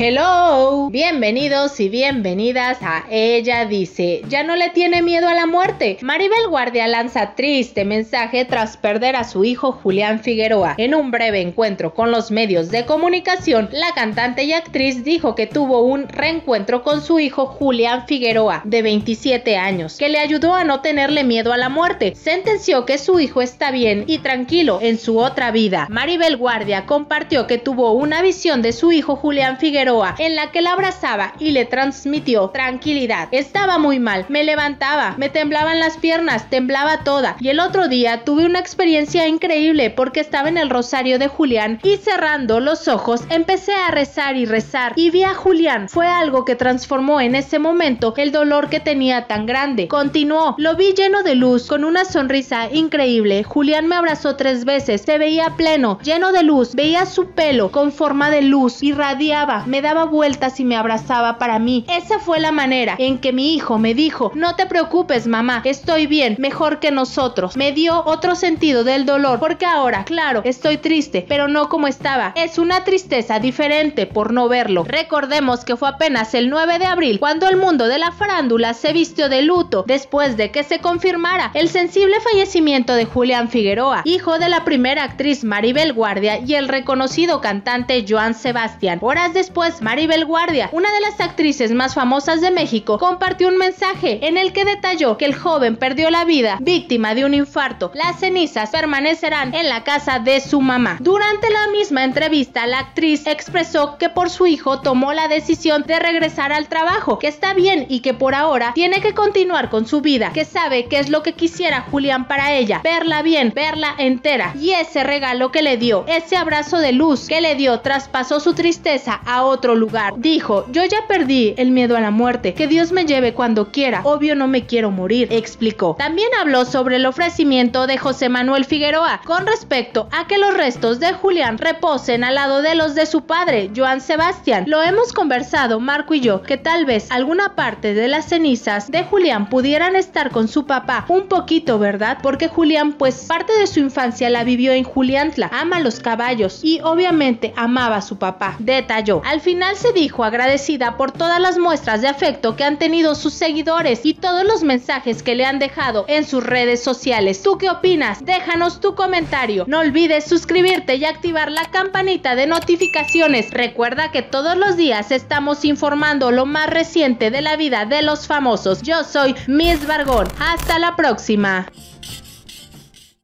Hello, bienvenidos y bienvenidas a Ella Dice, ya no le tiene miedo a la muerte. Maribel Guardia lanza triste mensaje tras perder a su hijo Julián Figueroa. En un breve encuentro con los medios de comunicación, la cantante y actriz dijo que tuvo un reencuentro con su hijo Julián Figueroa, de 27 años, que le ayudó a no tenerle miedo a la muerte. Sentenció que su hijo está bien y tranquilo en su otra vida. Maribel Guardia compartió que tuvo una visión de su hijo Julián Figueroa en la que la abrazaba y le transmitió tranquilidad. Estaba muy mal, me levantaba, me temblaban las piernas, temblaba toda. Y el otro día tuve una experiencia increíble porque estaba en el rosario de Julián y cerrando los ojos empecé a rezar y rezar y vi a Julián. Fue algo que transformó en ese momento el dolor que tenía tan grande. Continuó, lo vi lleno de luz, con una sonrisa increíble. Julián me abrazó tres veces, se veía pleno, lleno de luz, veía su pelo con forma de luz, irradiaba, daba vueltas y me abrazaba para mí. Esa fue la manera en que mi hijo me dijo, no te preocupes mamá, estoy bien, mejor que nosotros. Me dio otro sentido del dolor, porque ahora, claro, estoy triste, pero no como estaba. Es una tristeza diferente por no verlo. Recordemos que fue apenas el 9 de abril cuando el mundo de la farándula se vistió de luto después de que se confirmara el sensible fallecimiento de Julián Figueroa, hijo de la primera actriz Maribel Guardia y el reconocido cantante Joan Sebastián. Horas después Maribel Guardia, una de las actrices más famosas de México, compartió un mensaje en el que detalló que el joven perdió la vida víctima de un infarto. Las cenizas permanecerán en la casa de su mamá. Durante la misma entrevista, la actriz expresó que por su hijo tomó la decisión de regresar al trabajo, que está bien y que por ahora tiene que continuar con su vida, que sabe que es lo que quisiera Julián para ella, verla bien, verla entera. Y ese regalo que le dio, ese abrazo de luz que le dio, traspasó su tristeza a otro lugar. Dijo, yo ya perdí el miedo a la muerte, que Dios me lleve cuando quiera, obvio no me quiero morir, explicó. También habló sobre el ofrecimiento de José Manuel Figueroa con respecto a que los restos de Julián reposen al lado de los de su padre, Joan Sebastián. Lo hemos conversado, Marco y yo, que tal vez alguna parte de las cenizas de Julián pudieran estar con su papá un poquito, ¿verdad? Porque Julián, pues parte de su infancia la vivió en Juliantla, ama los caballos y obviamente amaba a su papá. Detalló. Al final se dijo agradecida por todas las muestras de afecto que han tenido sus seguidores y todos los mensajes que le han dejado en sus redes sociales. ¿Tú qué opinas? Déjanos tu comentario. No olvides suscribirte y activar la campanita de notificaciones. Recuerda que todos los días estamos informando lo más reciente de la vida de los famosos. Yo soy Miss Vargón. Hasta la próxima.